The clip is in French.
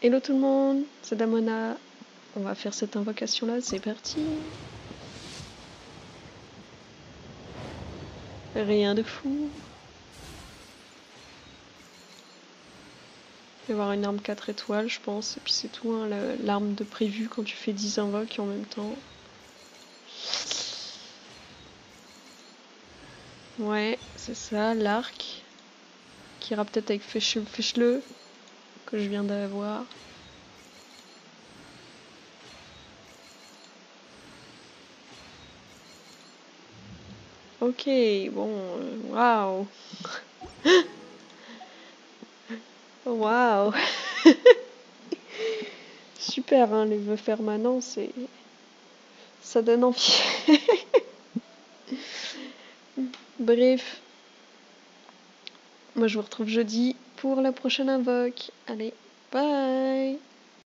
Hello tout le monde, c'est Damona. On va faire cette invocation là, c'est parti. Rien de fou. Il va y avoir une arme 4 étoiles, je pense, et puis c'est tout, hein, l'arme de prévu quand tu fais 10 invoques en même temps. Ouais, c'est ça, l'arc. Qui ira peut-être avec Fish-le, que je viens d'avoir. Ok, bon, waouh. Waouh. Super, hein, les vœux permanents, c'est... Ça donne envie. Bref. Moi, je vous retrouve jeudi pour la prochaine invoque. Allez, bye